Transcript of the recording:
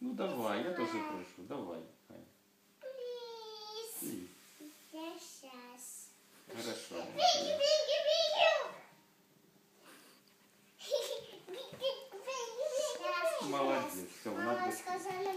Ну давай, я тоже прошу, давай. Please. Плиз. Я сейчас. Хорошо. Молодец, все, Мама сказала